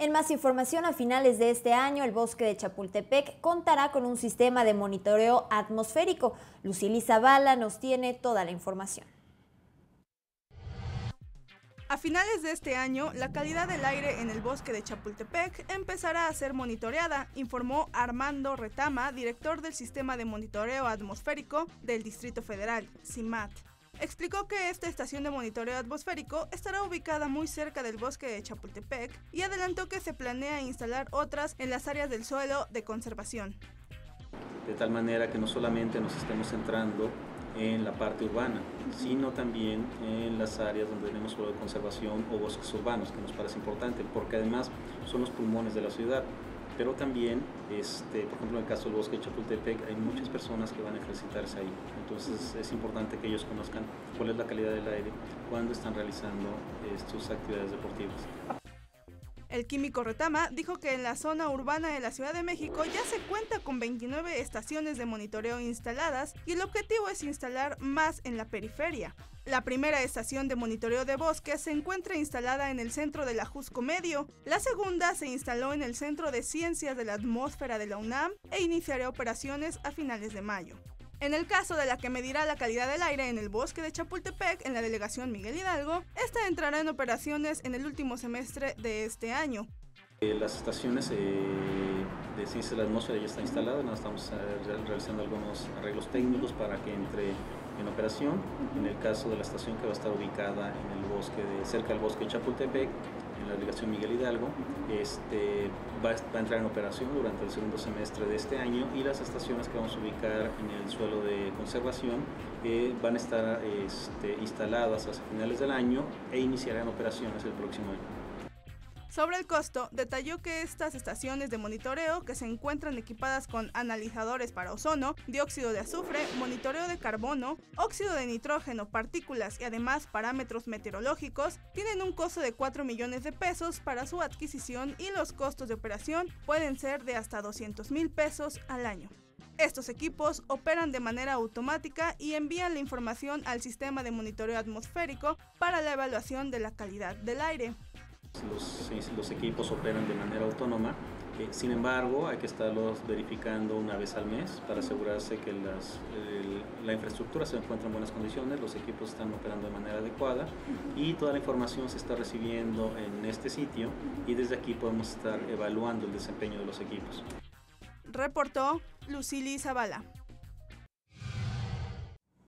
En más información, a finales de este año, el bosque de Chapultepec contará con un sistema de monitoreo atmosférico. Lucili Zavala nos tiene toda la información. A finales de este año, la calidad del aire en el bosque de Chapultepec empezará a ser monitoreada, informó Armando Retama, director del Sistema de Monitoreo Atmosférico del Distrito Federal, CIMAT. Explicó que esta estación de monitoreo atmosférico estará ubicada muy cerca del bosque de Chapultepec y adelantó que se planea instalar otras en las áreas del suelo de conservación. De tal manera que no solamente nos estemos centrando en la parte urbana, sino también en las áreas donde tenemos suelo de conservación o bosques urbanos, que nos parece importante, porque además son los pulmones de la ciudad. Pero también, este, por ejemplo, en el caso del bosque de Chapultepec, hay muchas personas que van a ejercitarse ahí. Entonces es importante que ellos conozcan cuál es la calidad del aire cuando están realizando sus actividades deportivas. El químico Retama dijo que en la zona urbana de la Ciudad de México ya se cuenta con 29 estaciones de monitoreo instaladas y el objetivo es instalar más en la periferia. La primera estación de monitoreo de bosques se encuentra instalada en el centro de la Jusco Medio, la segunda se instaló en el Centro de Ciencias de la Atmósfera de la UNAM e iniciará operaciones a finales de mayo. En el caso de la que medirá la calidad del aire en el bosque de Chapultepec, en la delegación Miguel Hidalgo, esta entrará en operaciones en el último semestre de este año. Las estaciones eh, de ciencia de la atmósfera ya están instaladas, estamos eh, realizando algunos arreglos técnicos para que entre en operación. En el caso de la estación que va a estar ubicada en el bosque de, cerca del bosque de Chapultepec, en la delegación Miguel Hidalgo, este, va, a entrar en operación durante el segundo semestre de este año y las estaciones que vamos a ubicar en el suelo de conservación eh, van a estar este, instaladas hasta finales del año e iniciarán operaciones el próximo año. Sobre el costo, detalló que estas estaciones de monitoreo, que se encuentran equipadas con analizadores para ozono, dióxido de azufre, monitoreo de carbono, óxido de nitrógeno, partículas y además parámetros meteorológicos, tienen un costo de 4 millones de pesos para su adquisición y los costos de operación pueden ser de hasta 200 mil pesos al año. Estos equipos operan de manera automática y envían la información al sistema de monitoreo atmosférico para la evaluación de la calidad del aire. Los, equipos operan de manera autónoma, eh, sin embargo hay que estarlos verificando una vez al mes para asegurarse que la infraestructura se encuentra en buenas condiciones, los equipos están operando de manera adecuada y toda la información se está recibiendo en este sitio y desde aquí podemos estar evaluando el desempeño de los equipos. Reportó Lucili Zavala.